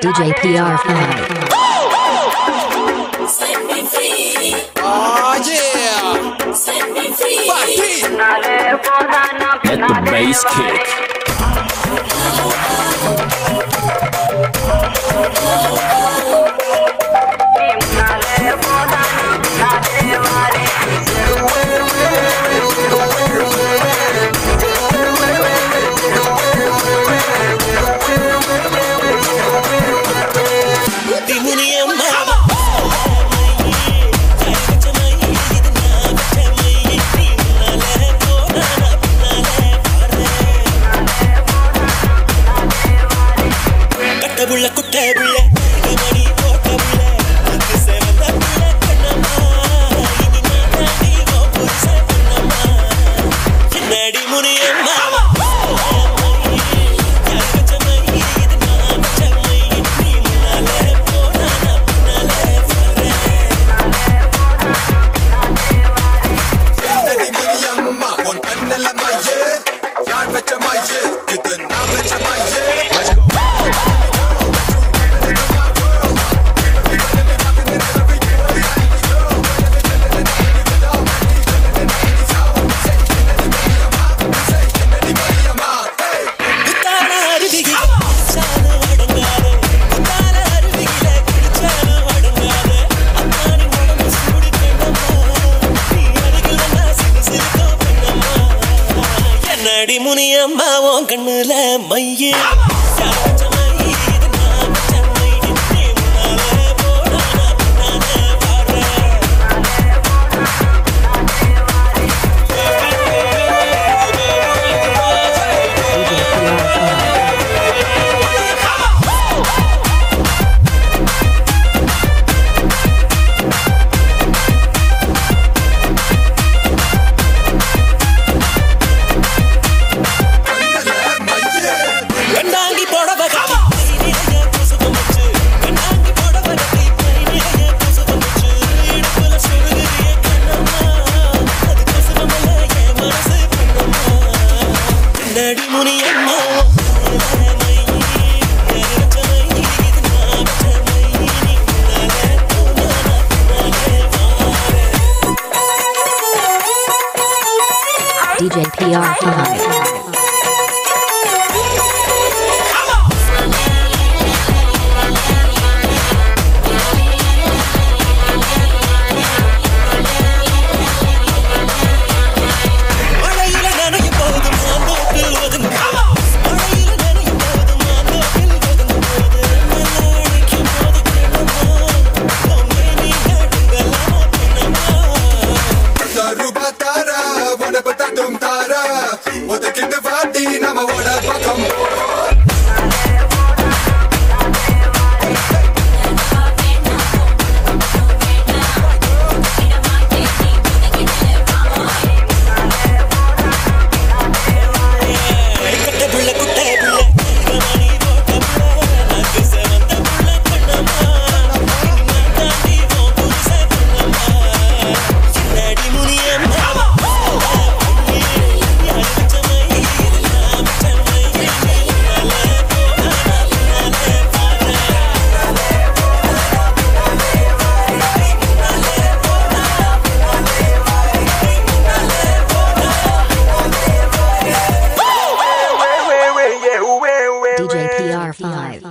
DJ PR. Oh yeah. Let the bass kick. Ahmet'e mayı Gidin my mayı முனியம்மாவும் கண்ணுல மையே DJ PR Five. Five.